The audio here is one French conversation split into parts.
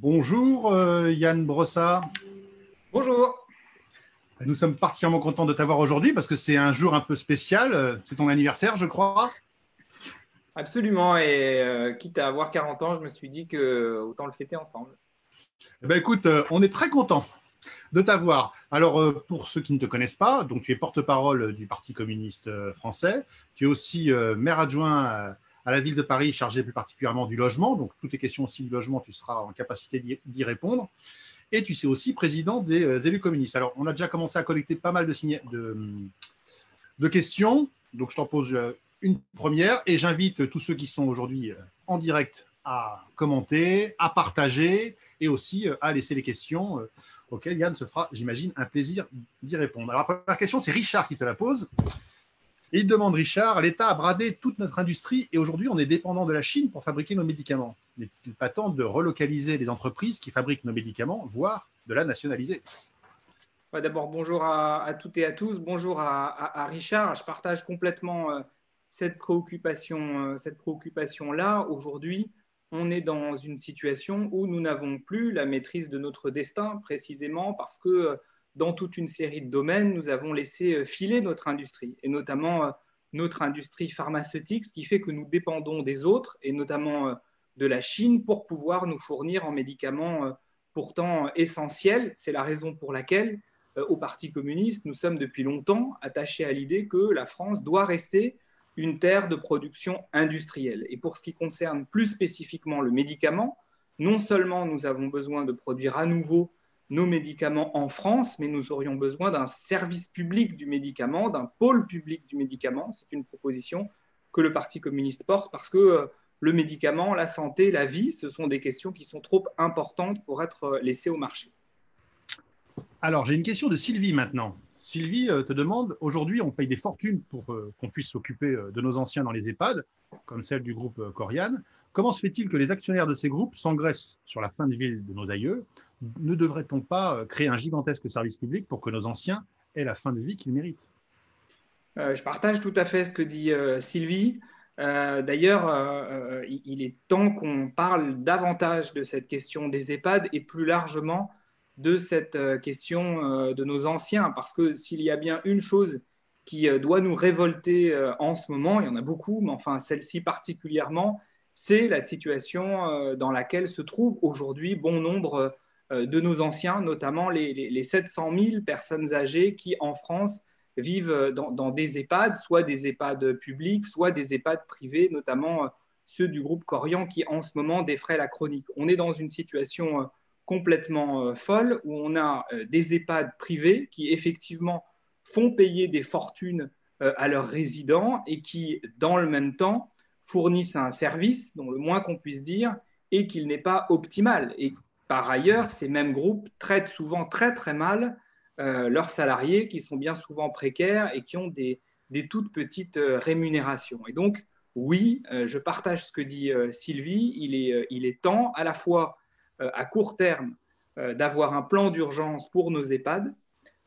Bonjour euh, Yann Brossard. Bonjour. Nous sommes particulièrement contents de t'avoir aujourd'hui parce que c'est un jour un peu spécial. C'est ton anniversaire, je crois. Absolument. Et euh, quitte à avoir 40 ans, je me suis dit que autant le fêter ensemble. Eh ben, écoute, euh, on est très contents de t'avoir. Alors, pour ceux qui ne te connaissent pas, donc tu es porte-parole du Parti communiste français. Tu es aussi maire adjoint à la ville de Paris, chargé plus particulièrement du logement. Donc, toutes les questions aussi du logement, tu seras en capacité d'y répondre. Et tu sais aussi président des euh, élus communistes. Alors, on a déjà commencé à collecter pas mal de questions. Donc, je t'en pose euh, une première et j'invite tous ceux qui sont aujourd'hui euh, en direct à commenter, à partager et aussi à laisser les questions auxquelles Yann se fera, j'imagine, un plaisir d'y répondre. Alors, la première question, c'est Richard qui te la pose il demande, Richard, l'État a bradé toute notre industrie et aujourd'hui on est dépendant de la Chine pour fabriquer nos médicaments. N'est-il pas temps de relocaliser les entreprises qui fabriquent nos médicaments, voire de la nationaliser? D'abord, bonjour à, toutes et à tous. Bonjour à, Richard. Je partage complètement euh, euh, cette préoccupation-là. Aujourd'hui, on est dans une situation où nous n'avons plus la maîtrise de notre destin, précisément parce que euh, dans toute une série de domaines, nous avons laissé euh, filer notre industrie, et notamment euh, notre industrie pharmaceutique, ce qui fait que nous dépendons des autres, et notamment euh, de la Chine, pour pouvoir nous fournir en médicaments pourtant essentiels. C'est la raison pour laquelle, au Parti communiste, nous sommes depuis longtemps attachés à l'idée que la France doit rester une terre de production industrielle. Et pour ce qui concerne plus spécifiquement le médicament, non seulement nous avons besoin de produire à nouveau nos médicaments en France, mais nous aurions besoin d'un service public du médicament, d'un pôle public du médicament. C'est une proposition que le Parti communiste porte parce que euh, le médicament, la santé, la vie, ce sont des questions qui sont trop importantes pour être euh, laissées au marché. Alors, j'ai une question de Sylvie maintenant. Sylvie euh, te demande, aujourd'hui, on paye des fortunes pour qu'on puisse s'occuper de nos anciens dans les EHPAD, comme celle du groupe Coriane. Comment se fait-il que les actionnaires de ces groupes s'engraissent sur la fin de vie de nos aïeux? Ne devrait-on pas euh, créer un gigantesque service public pour que nos anciens aient la fin de vie qu'ils méritent? Euh, Je partage tout à fait ce que dit euh, Sylvie. D'ailleurs, il est temps qu'on parle davantage de cette question des EHPAD et plus largement de cette question de nos anciens, parce que s'il y a bien une chose qui doit nous révolter en ce moment, il y en a beaucoup, mais enfin celle-ci particulièrement, c'est la situation dans laquelle se trouvent aujourd'hui bon nombre de nos anciens, notamment les, 700 000 personnes âgées qui, en France, vivent dans, des EHPAD, soit des EHPAD publics, soit des EHPAD privés, notamment euh, ceux du groupe Corian qui, en ce moment, défraient la chronique. On est dans une situation euh, complètement folle où on a des EHPAD privés qui, effectivement, font payer des fortunes à leurs résidents et qui, dans le même temps, fournissent un service dont le moins qu'on puisse dire est qu'il n'est pas optimal par ailleurs, ces mêmes groupes traitent souvent très très mal euh, leurs salariés qui sont bien souvent précaires et qui ont des, toutes petites euh, rémunérations. Et donc, oui, euh, je partage ce que dit Sylvie, il est, il est, temps à la fois à court terme d'avoir un plan d'urgence pour nos EHPAD,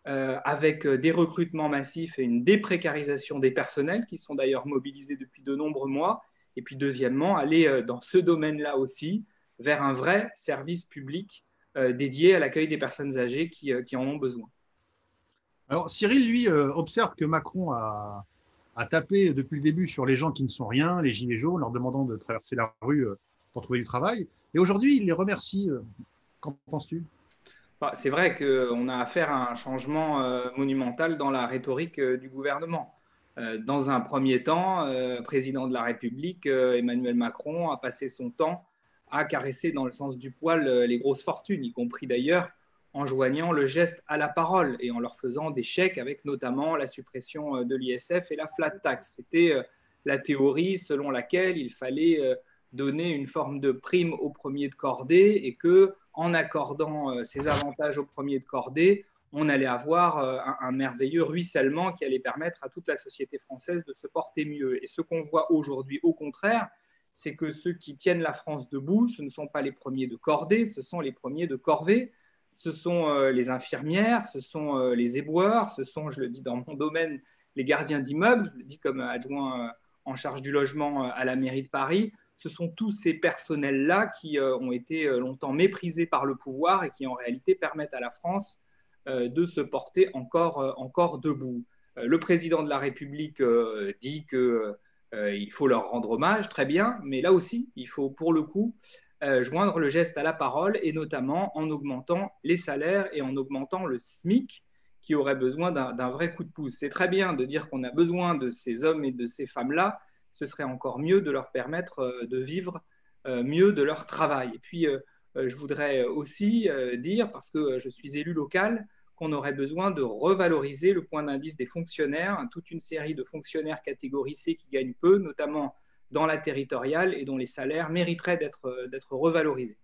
avec des recrutements massifs et une déprécarisation des personnels qui sont d'ailleurs mobilisés depuis de nombreux mois. Et puis deuxièmement, aller dans ce domaine-là aussi, vers un vrai service public euh, dédié à l'accueil des personnes âgées qui, euh, en ont besoin. Alors Cyril, lui, euh, observe que Macron a, tapé depuis le début sur les gens qui ne sont rien, les gilets jaunes, leur demandant de traverser la rue pour trouver du travail. Et aujourd'hui, il les remercie. Qu'en penses-tu? Bah, C'est vrai qu'on a affaire à un changement monumental dans la rhétorique du gouvernement. Dans un premier temps, président de la République, Emmanuel Macron a passé son temps à caresser dans le sens du poil euh, les grosses fortunes, y compris d'ailleurs en joignant le geste à la parole et en leur faisant des chèques avec notamment la suppression euh, de l'ISF et la flat tax. C'était euh, la théorie selon laquelle il fallait donner une forme de prime au premier de cordée et que en accordant ces avantages au premier de cordée, on allait avoir un, un, merveilleux ruissellement qui allait permettre à toute la société française de se porter mieux. Et ce qu'on voit aujourd'hui, au contraire, c'est que ceux qui tiennent la France debout, ce ne sont pas les premiers de cordée, ce sont les premiers de corvée. Ce sont euh, les infirmières, ce sont euh, les éboueurs, ce sont, je le dis dans mon domaine, les gardiens d'immeubles, je le dis comme adjoint euh, en charge du logement à la mairie de Paris, ce sont tous ces personnels-là qui ont été longtemps méprisés par le pouvoir et qui en réalité permettent à la France de se porter encore, encore debout. Le président de la République dit qu'il faut leur rendre hommage, très bien, mais là aussi, il faut pour le coup joindre le geste à la parole et notamment en augmentant les salaires et en augmentant le SMIC qui aurait besoin d'un vrai coup de pouce. C'est très bien de dire qu'on a besoin de ces hommes et de ces femmes-là, ce serait encore mieux de leur permettre euh, de vivre euh, mieux de leur travail. Et puis, euh, je voudrais aussi dire, parce que je suis élu local, qu'on aurait besoin de revaloriser le point d'indice des fonctionnaires, toute une série de fonctionnaires catégorie C qui gagnent peu, notamment dans la territoriale, et dont les salaires mériteraient d'être revalorisés.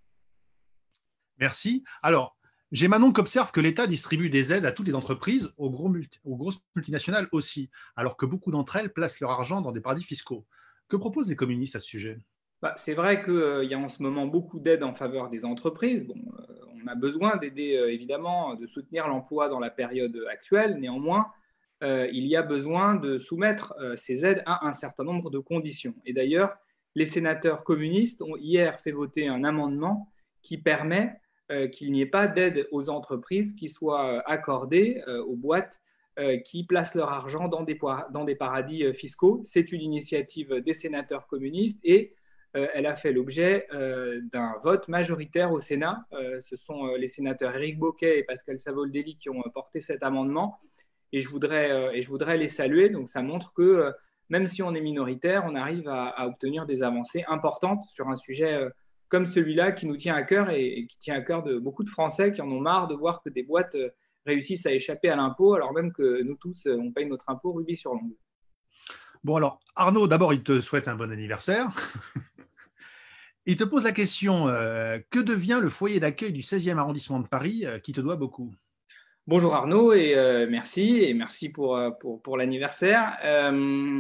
Merci. Alors, j'ai Manon qui observe que l'État distribue des aides à toutes les entreprises, aux, grosses multinationales aussi, alors que beaucoup d'entre elles placent leur argent dans des paradis fiscaux. Que proposent les communistes à ce sujet? Bah, C'est vrai qu'il euh, y a en ce moment beaucoup d'aides en faveur des entreprises. Bon, euh, on a besoin d'aider, euh, évidemment, de soutenir l'emploi dans la période actuelle. Néanmoins, il y a besoin de soumettre ces aides à un certain nombre de conditions. Et d'ailleurs, les sénateurs communistes ont hier fait voter un amendement qui permet euh, qu'il n'y ait pas d'aide aux entreprises qui soit euh, accordée euh, aux boîtes qui placent leur argent dans des, dans des paradis fiscaux. C'est une initiative des sénateurs communistes et elle a fait l'objet d'un vote majoritaire au Sénat. ce sont les sénateurs Éric Boquet et Pascal Savoldelli qui ont porté cet amendement et je voudrais, et les saluer. Donc ça montre que même si on est minoritaire, on arrive à, obtenir des avancées importantes sur un sujet comme celui-là qui nous tient à cœur et, qui tient à cœur de beaucoup de Français qui en ont marre de voir que des boîtes euh, réussissent à échapper à l'impôt alors même que nous tous, euh, on paye notre impôt rubis sur l'ongle. Bon alors, Arnaud, d'abord, il te souhaite un bon anniversaire. il te pose la question, euh, que devient le foyer d'accueil du 16e arrondissement de Paris qui te doit beaucoup? Bonjour Arnaud et euh, merci et merci pour, euh, pour, l'anniversaire. Euh,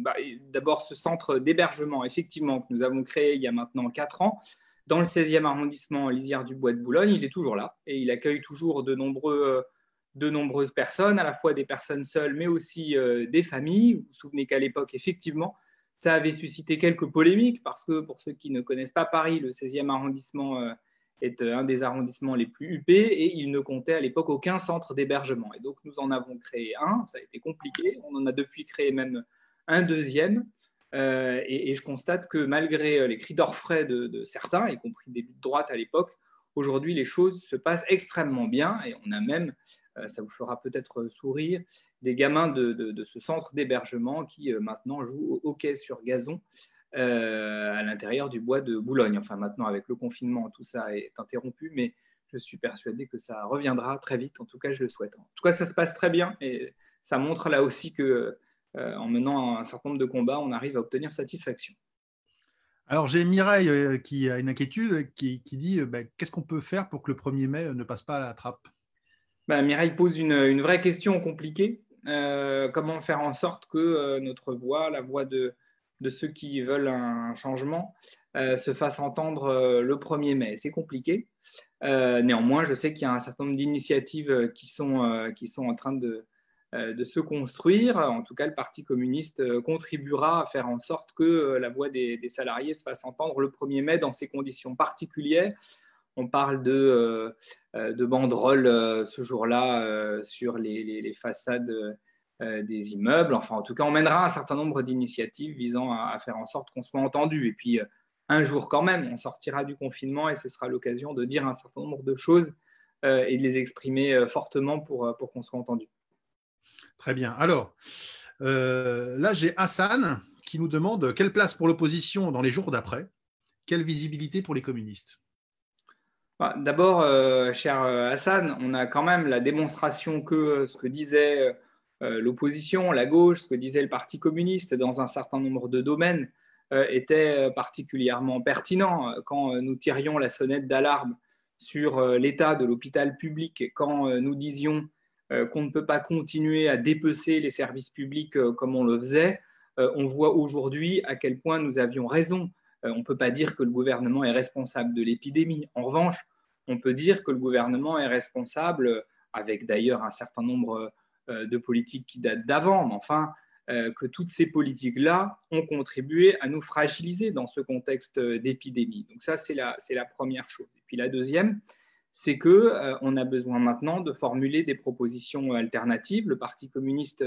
bah, D'abord ce centre d'hébergement effectivement que nous avons créé il y a maintenant quatre ans dans le 16e arrondissement Lisière du Bois de Boulogne, il est toujours là et il accueille toujours de, nombreux, de nombreuses personnes, à la fois des personnes seules mais aussi des familles. Vous vous souvenez qu'à l'époque effectivement ça avait suscité quelques polémiques parce que pour ceux qui ne connaissent pas Paris, le 16e arrondissement est euh, un des arrondissements les plus huppés et il ne comptait à l'époque aucun centre d'hébergement. Et donc nous en avons créé un, ça a été compliqué, on en a depuis créé même un deuxième. Euh, et, je constate que malgré euh, les cris d'orfraie de, certains, y compris des luttes droites à l'époque, aujourd'hui les choses se passent extrêmement bien et on a même, ça vous fera peut-être sourire, des gamins de, ce centre d'hébergement qui maintenant jouent au hockey sur gazon euh, à l'intérieur du bois de Boulogne. Enfin, maintenant, avec le confinement, tout ça est interrompu, mais je suis persuadé que ça reviendra très vite. En tout cas, je le souhaite. En tout cas, ça se passe très bien et ça montre là aussi que euh, en menant un certain nombre de combats, on arrive à obtenir satisfaction. Alors, j'ai Mireille euh, qui a une inquiétude, qui, dit bah, qu'est-ce qu'on peut faire pour que le 1er mai ne passe pas à la trappe? Bah, Mireille pose une, vraie question compliquée. comment faire en sorte que notre voix, la voix de, ceux qui veulent un changement euh, se fassent entendre euh, le 1er mai? C'est compliqué. Euh, néanmoins, je sais qu'il y a un certain nombre d'initiatives qui, sont, en train de se construire. En tout cas, le Parti communiste contribuera à faire en sorte que la voix des, salariés se fasse entendre le 1er mai dans ces conditions particulières. On parle de, de banderoles ce jour-là sur les, façades euh, des immeubles. Enfin, en tout cas, on mènera un certain nombre d'initiatives visant à, faire en sorte qu'on soit entendu. Et puis, euh, un jour quand même, on sortira du confinement et ce sera l'occasion de dire un certain nombre de choses euh, et de les exprimer fortement pour, pour qu'on soit entendu. Très bien. Alors, là, j'ai Hassan qui nous demande quelle place pour l'opposition dans les jours d'après, quelle visibilité pour les communistes? D'abord, cher Hassan, on a quand même la démonstration que ce que disait euh, l'opposition, la gauche, ce que disait le Parti communiste dans un certain nombre de domaines euh, était particulièrement pertinent. Quand nous tirions la sonnette d'alarme sur euh, l'état de l'hôpital public, quand nous disions qu'on ne peut pas continuer à dépecer les services publics comme on le faisait, on voit aujourd'hui à quel point nous avions raison. On ne peut pas dire que le gouvernement est responsable de l'épidémie. En revanche, on peut dire que le gouvernement est responsable, avec d'ailleurs un certain nombre euh, de politique qui date d'avant, mais enfin, que toutes ces politiques-là ont contribué à nous fragiliser dans ce contexte d'épidémie. Donc ça, c'est la, première chose. Et puis la deuxième, c'est qu'on a besoin maintenant de formuler des propositions alternatives. Le Parti communiste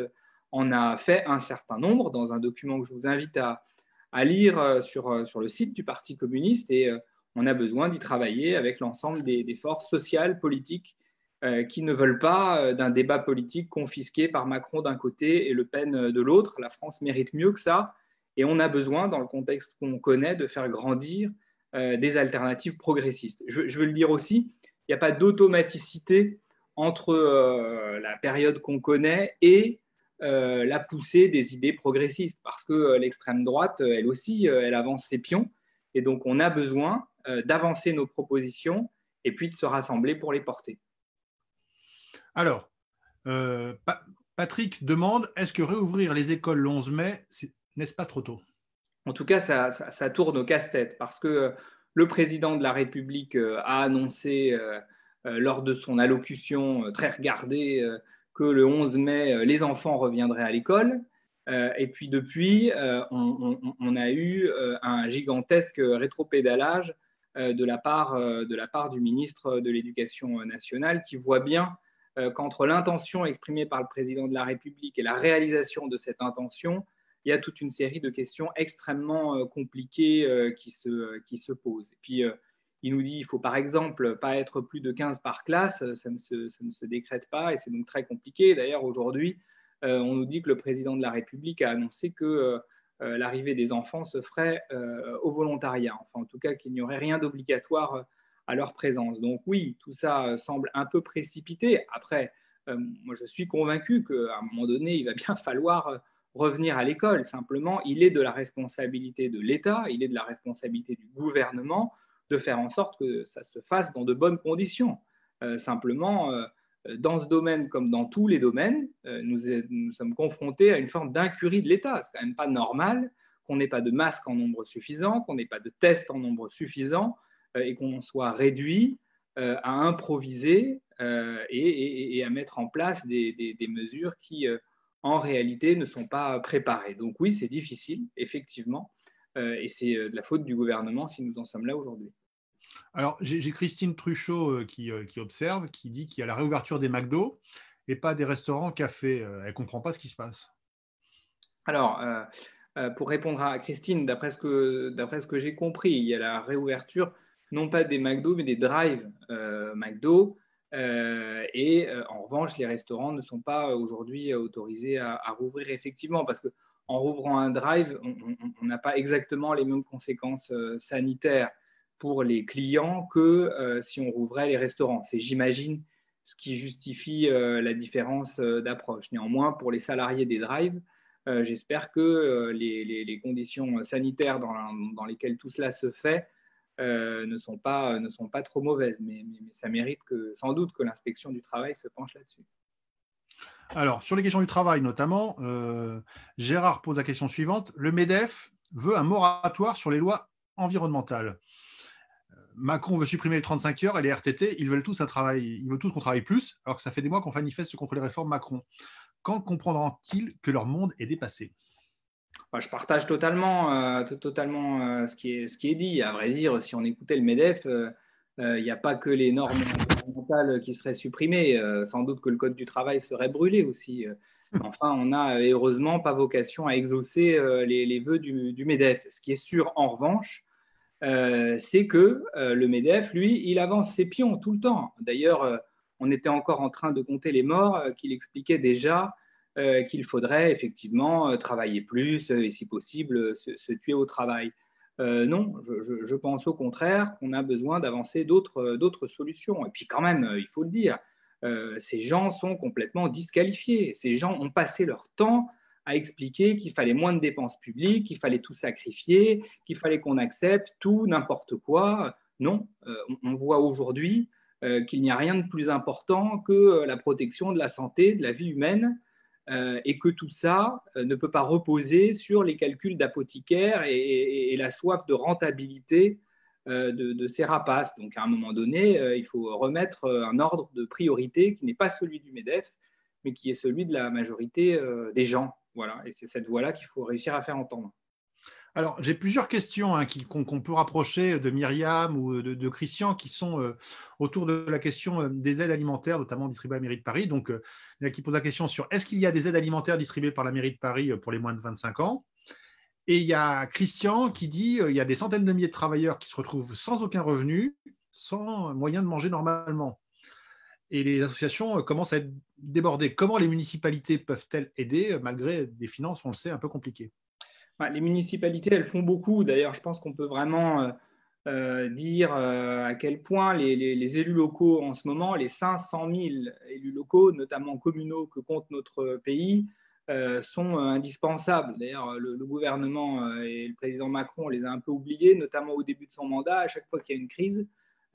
en a fait un certain nombre dans un document que je vous invite à, à lire sur, sur, le site du Parti communiste. Et on a besoin d'y travailler avec l'ensemble des, forces sociales, politiques, euh, qui ne veulent pas euh, d'un débat politique confisqué par Macron d'un côté et Le Pen de l'autre. La France mérite mieux que ça. Et on a besoin, dans le contexte qu'on connaît, de faire grandir euh, des alternatives progressistes. Je, veux le dire aussi, il n'y a pas d'automaticité entre la période qu'on connaît et la poussée des idées progressistes, parce que l'extrême droite, elle aussi, elle avance ses pions. Et donc, on a besoin euh, d'avancer nos propositions et puis de se rassembler pour les porter. Alors, euh, Patrick demande, est-ce que réouvrir les écoles le 11 mai, n'est-ce pas trop tôt? En tout cas, ça, tourne au casse-tête parce que euh, le président de la République a annoncé lors de son allocution très regardée que le 11 mai, les enfants reviendraient à l'école. et puis depuis, on, a eu un gigantesque rétropédalage euh, de la, part, euh, de la part du ministre de l'Éducation nationale qui voit bien euh, qu'entre l'intention exprimée par le président de la République et la réalisation de cette intention, il y a toute une série de questions extrêmement compliquées qui se, posent. Il nous dit il faut par exemple pas être plus de 15 par classe, ça ne se, décrète pas et c'est donc très compliqué. D'ailleurs, aujourd'hui, on nous dit que le président de la République a annoncé que euh, l'arrivée des enfants se ferait euh, au volontariat, enfin en tout cas qu'il n'y aurait rien d'obligatoire euh, à leur présence. Donc oui, tout ça semble un peu précipité. Après, moi je suis convaincu qu'à un moment donné, il va bien falloir revenir à l'école. Simplement, il est de la responsabilité de l'État, il est de la responsabilité du gouvernement de faire en sorte que ça se fasse dans de bonnes conditions. simplement, euh, dans ce domaine comme dans tous les domaines, euh, nous, sommes confrontés à une forme d'incurie de l'État. C'est quand même pas normal qu'on n'ait pas de masques en nombre suffisant, qu'on n'ait pas de tests en nombre suffisant euh, et qu'on soit réduit à improviser et, à mettre en place des, mesures qui, en réalité, ne sont pas préparées. Donc oui, c'est difficile, effectivement, et c'est de la faute du gouvernement si nous en sommes là aujourd'hui. Alors, j'ai Christine Truchot euh, euh, qui, observe, qui dit qu'il y a la réouverture des McDo et pas des restaurants cafés. Euh, elle ne comprend pas ce qui se passe. Alors, pour répondre à Christine, d'après ce que, j'ai compris, il y a la réouverture non pas des McDo, mais des drives McDo. et en revanche, les restaurants ne sont pas aujourd'hui autorisés à, à, rouvrir effectivement parce qu'en rouvrant un drive, on n'a pas exactement les mêmes conséquences sanitaires pour les clients que euh, si on rouvrait les restaurants. C'est, j'imagine, ce qui justifie euh, la différence euh, d'approche. Néanmoins, pour les salariés des drives, j'espère que les, conditions sanitaires dans, lesquelles tout cela se fait ne, sont pas, ne sont pas trop mauvaises. Mais, ça mérite que, sans doute que l'inspection du travail se penche là-dessus. Alors, sur les questions du travail notamment, Gérard pose la question suivante. Le MEDEF veut un moratoire sur les lois environnementales. Macron veut supprimer les 35 heures et les RTT, ils veulent tous un travail, ils veulent tous qu'on travaille plus, alors que ça fait des mois qu'on manifeste contre les réformes Macron. Quand comprendront-ils que leur monde est dépassé? Je partage totalement, euh, totalement euh, ce, qui est, ce qui est dit. À vrai dire, si on écoutait le MEDEF, euh, il n'y a pas que les normes environnementales qui seraient supprimées. sans doute que le Code du travail serait brûlé aussi. Enfin, on n'a heureusement pas vocation à exaucer les, les vœux du, du, MEDEF. Ce qui est sûr, en revanche, euh, c'est que euh, le MEDEF, lui, il avance ses pions tout le temps. D'ailleurs, euh, on était encore en train de compter les morts, qu'il expliquait déjà qu'il faudrait effectivement travailler plus et, si possible, se, tuer au travail. non, je, pense au contraire qu'on a besoin d'avancer d'autres solutions. Et puis quand même, il faut le dire, ces gens sont complètement disqualifiés. Ces gens ont passé leur temps à expliquer qu'il fallait moins de dépenses publiques, qu'il fallait tout sacrifier, qu'il fallait qu'on accepte tout, n'importe quoi. Non, euh, on voit aujourd'hui euh, qu'il n'y a rien de plus important que euh, la protection de la santé, de la vie humaine, et que tout ça ne peut pas reposer sur les calculs d'apothicaires et, la soif de rentabilité de, de, ces rapaces. Donc à un moment donné, il faut remettre un ordre de priorité qui n'est pas celui du MEDEF, mais qui est celui de la majorité des gens. Voilà, et c'est cette voix-là qu'il faut réussir à faire entendre. Alors, j'ai plusieurs questions hein, qu'on peut rapprocher de Myriam ou de, Christian qui sont euh, autour de la question euh, des aides alimentaires, notamment distribuées à la mairie de Paris. Donc, euh, il y a qui pose la question sur est-ce qu'il y a des aides alimentaires distribuées par la mairie de Paris pour les moins de 25 ans? Et il y a Christian qui dit il y a des centaines de milliers de travailleurs qui se retrouvent sans aucun revenu, sans moyen de manger normalement. Et les associations commencent à être débordées. Comment les municipalités peuvent-elles aider malgré des finances, on le sait, un peu compliquées? Les municipalités, elles font beaucoup. D'ailleurs, je pense qu'on peut vraiment euh, euh, dire euh, à quel point les, élus locaux en ce moment, les 500 000 élus locaux, notamment communaux que compte notre pays, sont indispensables. D'ailleurs, le, gouvernement et le président Macron les a un peu oubliés, notamment au début de son mandat. À chaque fois qu'il y a une crise,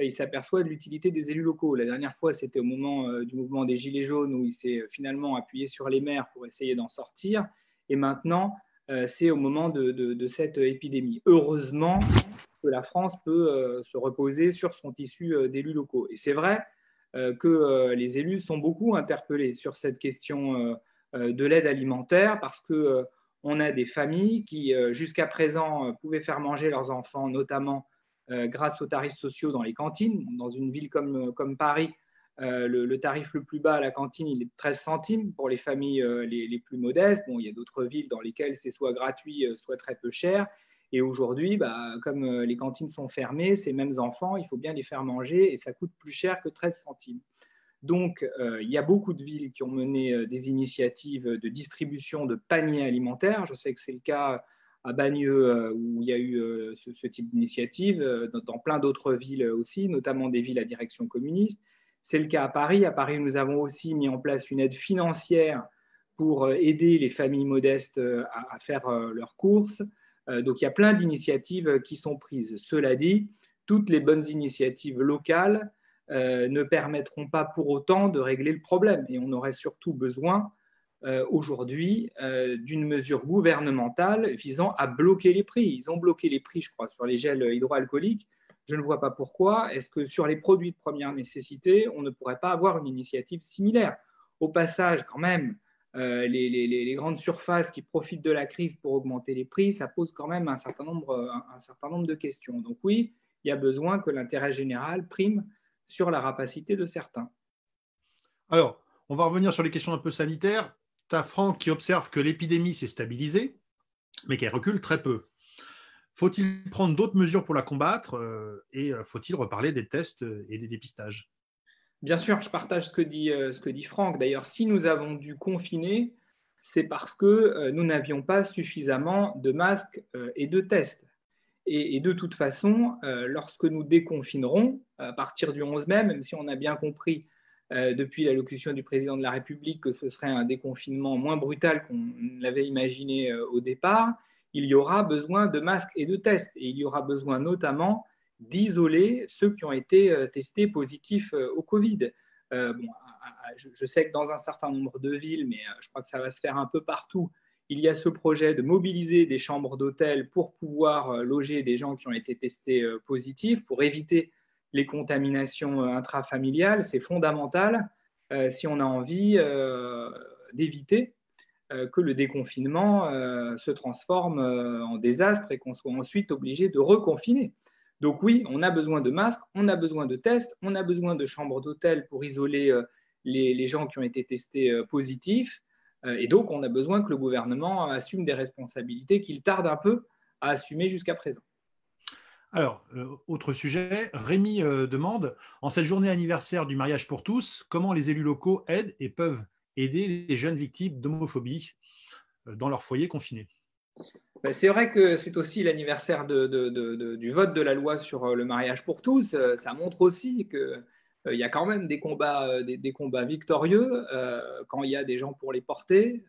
il s'aperçoit de l'utilité des élus locaux. La dernière fois, c'était au moment du mouvement des Gilets jaunes où il s'est finalement appuyé sur les maires pour essayer d'en sortir. Et maintenant, euh, c'est au moment de, cette épidémie. Heureusement que la France peut euh, se reposer sur son tissu euh, d'élus locaux. Et c'est vrai que les élus sont beaucoup interpellés sur cette question de l'aide alimentaire parce que on a des familles qui, jusqu'à présent, pouvaient faire manger leurs enfants, notamment grâce aux tarifs sociaux dans les cantines. Dans une ville comme Paris, euh, le, tarif le plus bas à la cantine, il est de 13 centimes pour les familles euh, les, plus modestes. Bon, il y a d'autres villes dans lesquelles c'est soit gratuit, euh, soit très peu cher. Et aujourd'hui, bah, comme les cantines sont fermées, ces mêmes enfants, il faut bien les faire manger et ça coûte plus cher que 13 centimes. Donc, il y a beaucoup de villes qui ont mené des initiatives de distribution de paniers alimentaires. Je sais que c'est le cas à Bagneux où il y a eu ce, ce type d'initiative, dans plein d'autres villes aussi, notamment des villes à direction communiste. C'est le cas à Paris. À Paris, nous avons aussi mis en place une aide financière pour euh, aider les familles modestes euh, à, faire euh, leurs courses. Donc, il y a plein d'initiatives qui sont prises. Cela dit, toutes les bonnes initiatives locales ne permettront pas pour autant de régler le problème. Et on aurait surtout besoin aujourd'hui d'une mesure gouvernementale visant à bloquer les prix. Ils ont bloqué les prix, je crois, sur les gels hydroalcooliques. Je ne vois pas pourquoi. Est-ce que sur les produits de première nécessité, on ne pourrait pas avoir une initiative similaire? Au passage, quand même, euh, les, grandes surfaces qui profitent de la crise pour augmenter les prix, ça pose quand même certain un, certain nombre de questions. Donc oui, il y a besoin que l'intérêt général prime sur la rapacité de certains. Alors, on va revenir sur les questions un peu sanitaires. As Franck qui observe que l'épidémie s'est stabilisée, mais qu'elle recule très peu. Faut-il prendre d'autres mesures pour la combattre euh, et euh, faut-il reparler des tests euh, et des dépistages? Bien sûr, je partage ce que dit, ce que dit Franck. D'ailleurs, si nous avons dû confiner, c'est parce que nous n'avions pas suffisamment de masques et de tests. Et, de toute façon, lorsque nous déconfinerons, à partir du 11 mai, même si on a bien compris depuis l'allocution du président de la République que ce serait un déconfinement moins brutal qu'on l'avait imaginé au départ, il y aura besoin de masques et de tests. Et il y aura besoin notamment d'isoler ceux qui ont été euh, testés positifs euh, au Covid. Euh, je, sais que dans un certain nombre de villes, mais je crois que ça va se faire un peu partout, il y a ce projet de mobiliser des chambres d'hôtel pour pouvoir loger des gens qui ont été testés positifs, pour éviter les contaminations intrafamiliales. C'est fondamental si on a envie d'éviter euh, que le déconfinement euh, se transforme euh, en désastre et qu'on soit ensuite obligé de reconfiner. Donc oui, on a besoin de masques, on a besoin de tests, on a besoin de chambres d'hôtel pour isoler les, gens qui ont été testés positifs. Et donc, on a besoin que le gouvernement assume des responsabilités qu'il tarde un peu à assumer jusqu'à présent. Alors, autre sujet, Rémi demande, en cette journée anniversaire du mariage pour tous, comment les élus locaux aident et peuvent aider les jeunes victimes d'homophobie euh, dans leur foyer confiné? Ben, c'est vrai que c'est aussi l'anniversaire du vote de la loi sur euh, le mariage pour tous. Euh, ça montre aussi qu'il y a quand même des combats, des, combats victorieux quand il y a des gens pour les porter.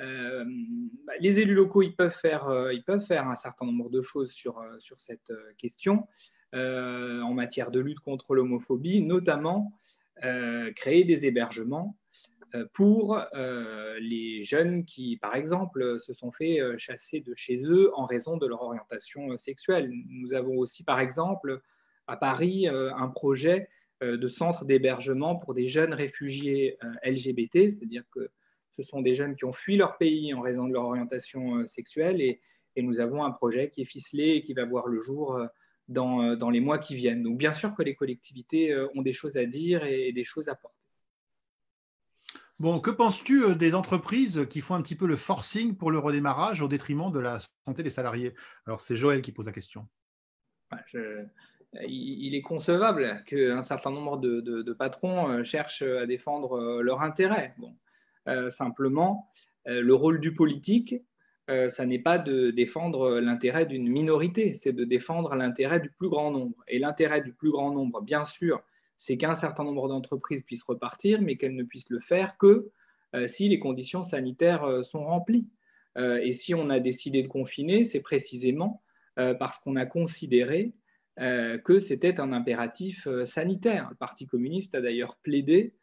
Ben, les élus locaux, faire, ils peuvent faire un certain nombre de choses sur, sur cette question en matière de lutte contre l'homophobie, notamment créer des hébergements euh, pour euh, les jeunes qui, par exemple, se sont fait euh, chasser de chez eux en raison de leur orientation sexuelle. Nous avons aussi, par exemple, à Paris, un projet de centre d'hébergement pour des jeunes réfugiés LGBT, c'est-à-dire que Ce sont des jeunes qui ont fui leur pays en raison de leur orientation sexuelle et, nous avons un projet qui est ficelé et qui va voir le jour dans, dans, les mois qui viennent. Donc bien sûr que les collectivités ont des choses à dire et des choses à porter. Bon, que penses-tu euh, des entreprises qui font un petit peu le forcing pour le redémarrage au détriment de la santé des salariés? Alors, c'est Joël qui pose la question. Bah, il est concevable qu'un certain nombre de, patrons euh, cherchent à défendre euh, leur intérêt. Bon. Simplement, le rôle du politique, ça n'est pas de défendre l'intérêt d'une minorité, c'est de défendre l'intérêt du plus grand nombre. Et l'intérêt du plus grand nombre, bien sûr, c'est qu'un certain nombre d'entreprises puissent repartir, mais qu'elles ne puissent le faire que euh, si les conditions sanitaires euh, sont remplies. Euh, et si on a décidé de confiner, c'est précisément parce qu'on a considéré que c'était un impératif sanitaire. Le Parti communiste a d'ailleurs plaidé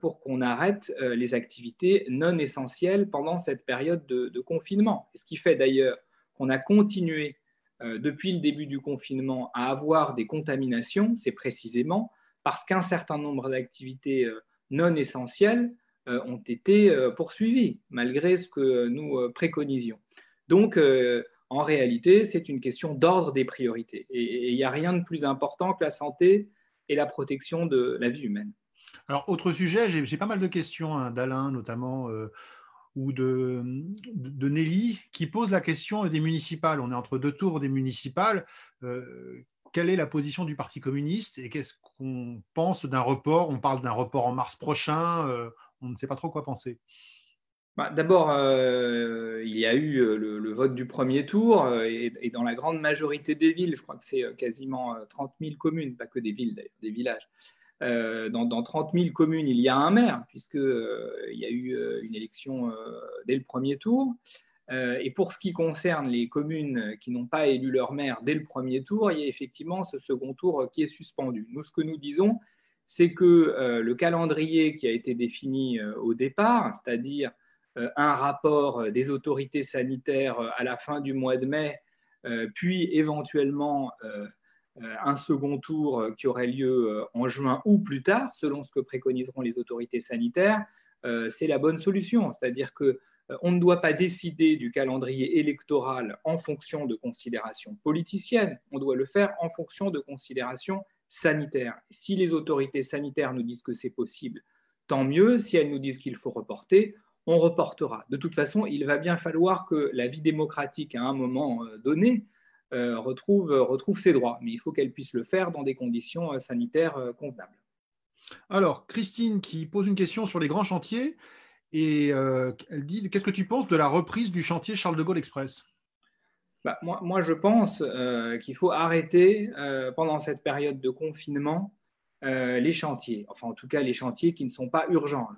pour qu'on arrête les activités non essentielles pendant cette période de, confinement. Ce qui fait d'ailleurs qu'on a continué depuis le début du confinement à avoir des contaminations, c'est précisément parce qu'un certain nombre d'activités euh, non essentielles euh, ont été euh, poursuivies, malgré ce que nous préconisions. Donc, en réalité, c'est une question d'ordre des priorités. Et il n'y a rien de plus important que la santé et la protection de la vie humaine. Alors, autre sujet, j'ai pas mal de questions hein, d'Alain notamment, ou de, Nelly, qui pose la question des municipales. On est entre deux tours des municipales quelle est la position du Parti communiste et qu'est-ce qu'on pense d'un report? On parle d'un report en mars prochain, euh, on ne sait pas trop quoi penser. Bah, d'abord, euh, il y a eu euh, le, vote du premier tour et, dans la grande majorité des villes, je crois que c'est quasiment 30 000 communes, pas que des villes d'ailleurs, des villages. Dans, dans, 30 000 communes, il y a un maire, puisqu'il y a eu une élection dès le premier tour. Euh, et pour ce qui concerne les communes qui n'ont pas élu leur maire dès le premier tour, il y a effectivement ce second tour qui est suspendu. Nous, ce que nous disons, c'est que euh, le calendrier qui a été défini euh, au départ, c'est-à-dire un rapport des autorités sanitaires à la fin du mois de mai, puis éventuellement un second tour qui aurait lieu en juin ou plus tard, selon ce que préconiseront les autorités sanitaires, c'est la bonne solution. C'est-à-dire que euh, on ne doit pas décider du calendrier électoral en fonction de considérations politiciennes, on doit le faire en fonction de considérations sanitaires. Si les autorités sanitaires nous disent que c'est possible, tant mieux. Si elles nous disent qu'il faut reporter, on reportera. De toute façon, il va bien falloir que la vie démocratique, à un moment euh, donné, euh, retrouve, retrouve ses droits. Mais il faut qu'elle puisse le faire dans des conditions sanitaires convenables. Alors, Christine qui pose une question sur les grands chantiers. Et euh, elle dit Qu'est-ce que tu penses de la reprise du chantier Charles de Gaulle Express? Bah, moi, moi, je pense euh, qu'il faut arrêter euh, pendant cette période de confinement les chantiers, enfin en tout cas les chantiers qui ne sont pas urgents.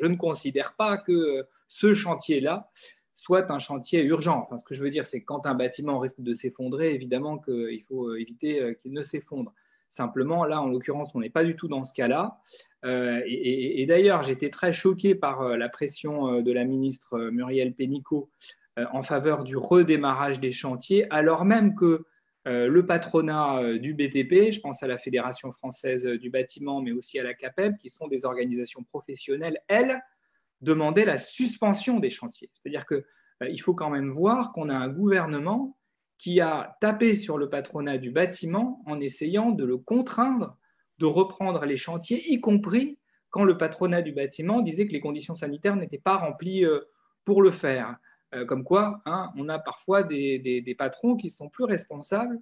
Je, ne considère pas que ce chantier-là soit un chantier urgent. Ce que je veux dire, c'est quand un bâtiment risque de s'effondrer, évidemment qu'il faut éviter qu'il ne s'effondre. Simplement, là, en l'occurrence, on n'est pas du tout dans ce cas-là. Euh, et, d'ailleurs, j'étais très choqué par euh, la pression euh, de la ministre Muriel Pénicaud en faveur du redémarrage des chantiers, alors même que le patronat du BTP, je pense à la Fédération française du bâtiment, mais aussi à la CAPEB, qui sont des organisations professionnelles, elles demandaient la suspension des chantiers. C'est-à-dire qu'il faut quand même voir qu'on a un gouvernement qui a tapé sur le patronat du bâtiment en essayant de le contraindre de reprendre les chantiers, y compris quand le patronat du bâtiment disait que les conditions sanitaires n'étaient pas remplies euh, pour le faire. Euh, comme quoi, hein, on a parfois des, patrons qui sont plus responsables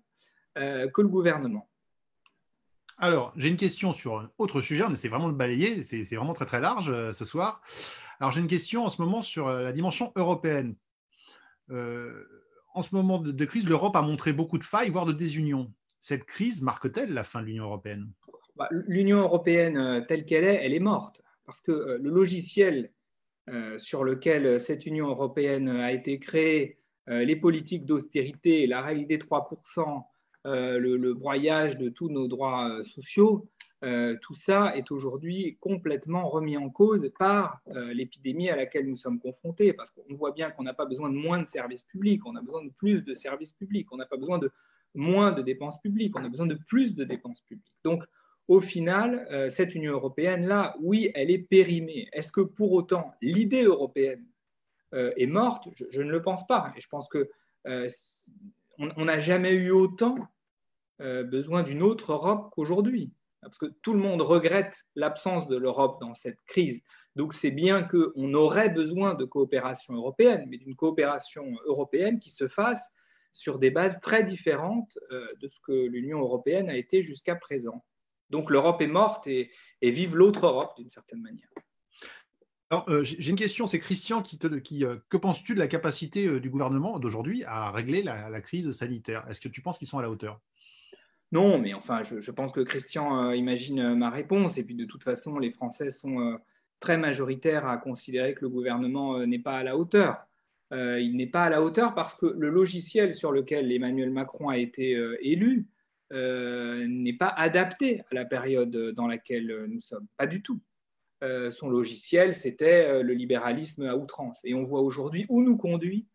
euh, que le gouvernement. Alors, j'ai une question sur un autre sujet, on essaie vraiment de balayer, c'est vraiment très très large ce soir. Alors, j'ai une question en ce moment sur la dimension européenne en ce moment de, crise, l'Europe a montré beaucoup de failles, voire de désunion. Cette crise marque-t-elle la fin de l'Union européenne? Bah, L'Union européenne euh, telle qu'elle est, elle est morte. Parce que euh, le logiciel euh, sur lequel cette Union européenne a été créée, les politiques d'austérité, la règle des 3%, le, broyage de tous nos droits sociaux, euh, tout ça est aujourd'hui complètement remis en cause par euh, l'épidémie à laquelle nous sommes confrontés, parce qu'on voit bien qu'on n'a pas besoin de moins de services publics, on a besoin de plus de services publics, on n'a pas besoin de moins de dépenses publiques, on a besoin de plus de dépenses publiques. Donc au final, cette Union européenne-là, oui, elle est périmée. Est-ce que pour autant l'idée européenne est morte? Je, ne le pense pas. Et je pense que on n'a jamais eu autant besoin d'une autre Europe qu'aujourd'hui. Parce que tout le monde regrette l'absence de l'Europe dans cette crise. Donc c'est bien qu'on aurait besoin de coopération européenne, mais d'une coopération européenne qui se fasse sur des bases très différentes euh, de ce que l'Union européenne a été jusqu'à présent. Donc l'Europe est morte et, vive l'autre Europe d'une certaine manière. Euh, j'ai une question, c'est Christian qui, te, qui euh, que penses-tu de la capacité du gouvernement d'aujourd'hui à régler la, crise sanitaire? Est-ce que tu penses qu'ils sont à la hauteur? Non, mais enfin, je, pense que Christian imagine ma réponse. Et puis, de toute façon, les Français sont très majoritaire à considérer que le gouvernement euh, n'est pas à la hauteur. Euh, il n'est pas à la hauteur parce que le logiciel sur lequel Emmanuel Macron a été euh, élu n'est pas adapté à la période dans laquelle nous sommes. Pas du tout. son logiciel, c'était le libéralisme à outrance. Et on voit aujourd'hui où nous conduit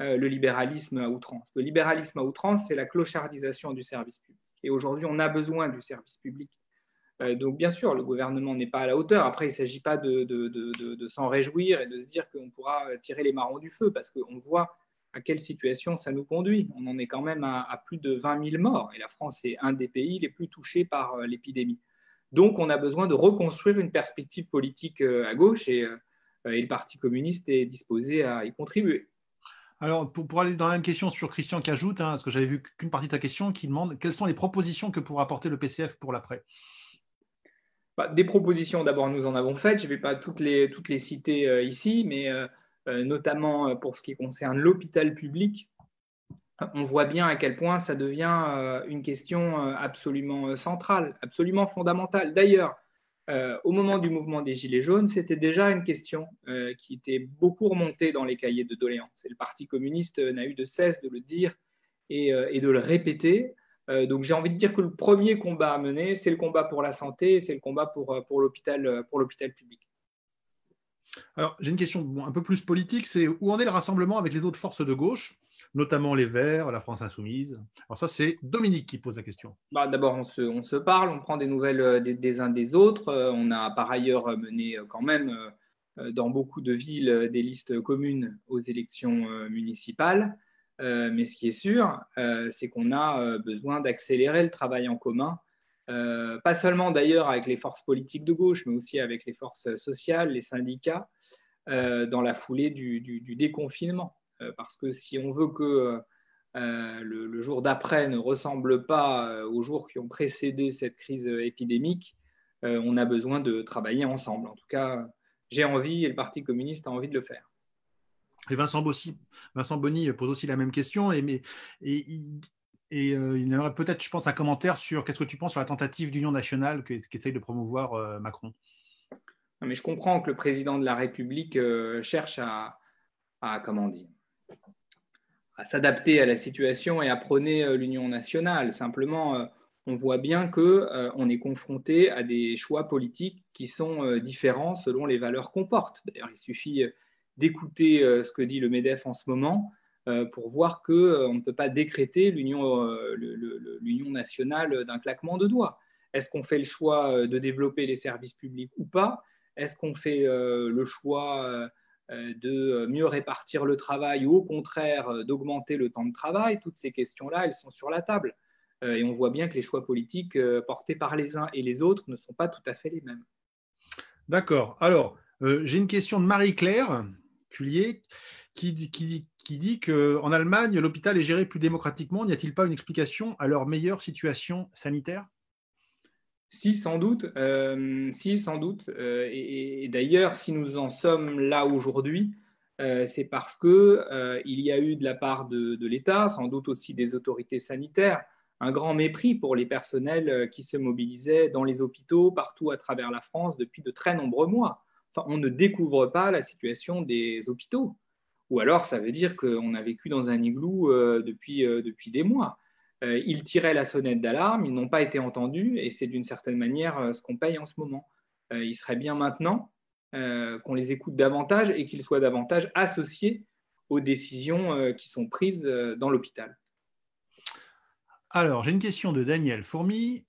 le libéralisme à outrance. Le libéralisme à outrance, c'est la clochardisation du service public. Et aujourd'hui, on a besoin du service public. Euh, donc bien sûr, le gouvernement n'est pas à la hauteur. Après, il ne s'agit pas de, s'en réjouir et de se dire qu'on pourra tirer les marrons du feu, parce qu'on voit à quelle situation ça nous conduit. On en est quand même à, plus de 20 000 morts, et la France est un des pays les plus touchés par euh, l'épidémie. Donc on a besoin de reconstruire une perspective politique euh, à gauche, et, le Parti communiste est disposé à y contribuer. Alors, pour, aller dans la même question sur Christian qui ajoute, hein, parce que j'avais vu qu'une partie de ta question, qui demande quelles sont les propositions que pourra apporter le PCF pour l'après? Bah, des propositions, d'abord, nous en avons faites. Je ne vais pas toutes les, toutes les citer euh, ici, mais euh, euh, notamment pour ce qui concerne l'hôpital public, on voit bien à quel point ça devient une question absolument centrale, absolument fondamentale. D'ailleurs, au moment du mouvement des Gilets jaunes, c'était déjà une question qui était beaucoup remontée dans les cahiers de doléances. Le Parti communiste n'a eu de cesse de le dire et, de le répéter. Euh, donc j'ai envie de dire que le premier combat à mener, c'est le combat pour la santé, c'est le combat pour, euh, euh, pour l'hôpital public. Alors j'ai une question un peu plus politique, c'est où en est le rassemblement avec les autres forces de gauche, notamment les Verts, la France insoumise Alors ça c'est Dominique qui pose la question. Bah, D'abord on se, parle, on prend des nouvelles des, uns des autres. On a par ailleurs mené quand même dans beaucoup de villes des listes communes aux élections municipales. Euh, mais ce qui est sûr, euh, c'est qu'on a euh, besoin d'accélérer le travail en commun, pas seulement d'ailleurs avec les forces politiques de gauche, mais aussi avec les forces sociales, les syndicats, dans la foulée du, déconfinement. Parce que si on veut que le, jour d'après ne ressemble pas aux jours qui ont précédé cette crise épidémique, on a besoin de travailler ensemble. En tout cas, j'ai envie et le Parti communiste a envie de le faire. Et Vincent, Bossi, Vincent Bonny pose aussi la même question. Et, mais, et, et euh, il y aurait peut-être, je pense, un commentaire sur qu'est-ce que tu penses sur la tentative d'union nationale qu'essaye de promouvoir euh, Macron. mais je comprends que le président de la République euh, cherche à, comment dire, à s'adapter à la situation et à prôner l'union nationale. Simplement, on voit bien que on est confronté à des choix politiques qui sont différents selon les valeurs qu'on porte. D'ailleurs, il suffit d'écouter euh, ce que dit le MEDEF en ce moment euh, pour voir qu'on euh, ne peut pas décréter l'union nationale d'un claquement de doigts. Est-ce qu'on fait le choix de développer les services publics ou pas? Est-ce qu'on fait le choix de mieux répartir le travail ou au contraire d'augmenter le temps de travail Toutes ces questions-là, elles sont sur la table. Et on voit bien que les choix politiques portés par les uns et les autres ne sont pas tout à fait les mêmes. D'accord. Alors, j'ai une question de Marie-Claire qui, dit qu'en Allemagne, l'hôpital est géré plus démocratiquement. N'y a-t-il pas une explication à leur meilleure situation sanitaire? Si, sans doute. Euh, si, sans doute. Euh, et, d'ailleurs, si nous en sommes là aujourd'hui, euh, c'est parce qu'il il y a eu de la part de, l'État, sans doute aussi des autorités sanitaires, un grand mépris pour les personnels qui se mobilisaient dans les hôpitaux partout à travers la France depuis de très nombreux mois on ne découvre pas la situation des hôpitaux. Ou alors, ça veut dire qu'on a vécu dans un igloo depuis des mois. Euh, ils tiraient la sonnette d'alarme, ils n'ont pas été entendus, et c'est d'une certaine manière ce qu'on paye en ce moment. il serait bien maintenant qu'on les écoute davantage et qu'ils soient davantage associés aux décisions qui sont prises dans l'hôpital. Alors, j'ai une question de Daniel Fourmi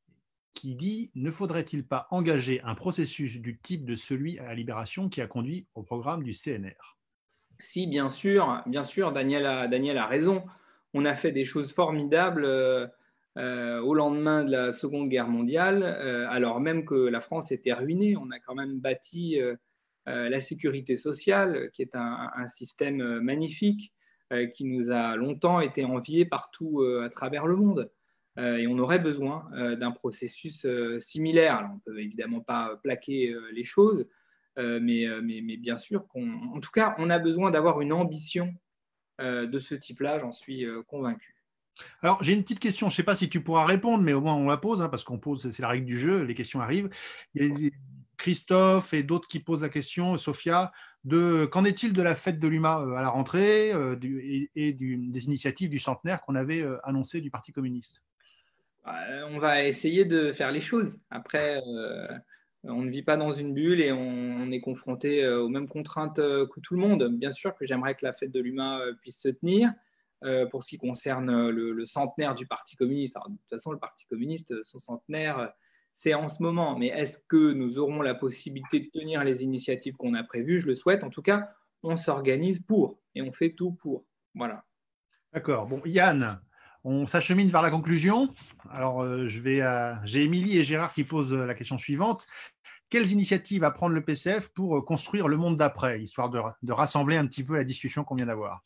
qui dit Ne faudrait-il pas engager un processus du type de celui à la libération qui a conduit au programme du CNR Si, bien sûr, bien sûr, Daniel a, Daniel a raison. On a fait des choses formidables euh, euh, au lendemain de la Seconde Guerre mondiale, euh, alors même que la France était ruinée. On a quand même bâti la sécurité sociale, qui est un, système magnifique, qui nous a longtemps été envié partout à travers le monde. Et on aurait besoin d'un processus similaire. on ne peut évidemment pas plaquer les choses, mais, mais, bien sûr qu'en tout cas, on a besoin d'avoir une ambition de ce type-là, j'en suis convaincu. Alors, j'ai une petite question, je ne sais pas si tu pourras répondre, mais au moins on la pose, hein, parce qu'on pose, c'est la règle du jeu, les questions arrivent. Il y a Christophe et d'autres qui posent la question, Sophia, de qu'en est-il de la fête de l'UMA à la rentrée et, des initiatives du centenaire qu'on avait annoncées du Parti communiste? Euh, on va essayer de faire les choses. Après, euh, on ne vit pas dans une bulle et on, est confronté euh, aux mêmes contraintes que tout le monde. Bien sûr que j'aimerais que la fête de l'humain puisse se tenir. pour ce qui concerne le, centenaire du Parti communiste, de toute façon, le Parti communiste, son centenaire, c'est en ce moment. Mais est-ce que nous aurons la possibilité de tenir les initiatives qu'on a prévues? Je le souhaite. En tout cas, on s'organise pour et on fait tout pour. Voilà. D'accord. Bon, Yann, on s'achemine vers la conclusion. Alors, euh, je j'ai Émilie et Gérard qui posent la question suivante. Quelles initiatives va prendre le PCF pour euh, construire le monde d'après, histoire de, rassembler un petit peu la discussion qu'on vient d'avoir?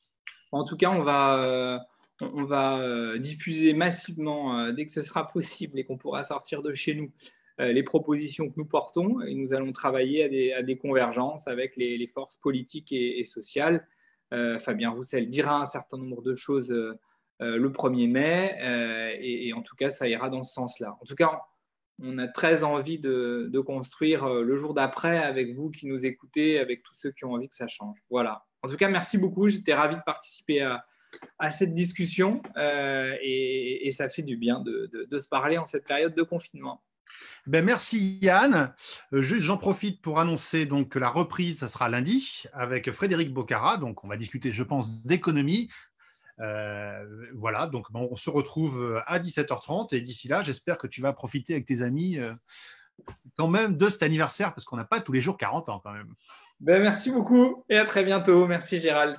En tout cas, on va, euh, va diffuser massivement, dès que ce sera possible et qu'on pourra sortir de chez nous, les propositions que nous portons et nous allons travailler à des, convergences avec les, forces politiques et, sociales. Fabien Roussel dira un certain nombre de choses euh, le 1er mai, euh, et, en tout cas, ça ira dans ce sens-là. En tout cas, on a très envie de, construire euh, le jour d'après avec vous qui nous écoutez, avec tous ceux qui ont envie que ça change. Voilà. En tout cas, merci beaucoup. J'étais ravi de participer à, cette discussion et, ça fait du bien de, se parler en cette période de confinement. Ben merci Yann. Juste, j'en profite pour annoncer donc que la reprise, ça sera lundi avec Frédéric Bocara. Donc, on va discuter, je pense, d'économie, euh, voilà, donc on se retrouve euh, à 17h30 et d'ici là, j'espère que tu vas profiter avec tes amis euh, quand même de cet anniversaire parce qu'on n'a pas tous les jours 40 ans quand même. Ben, merci beaucoup et à très bientôt. Merci Gérald.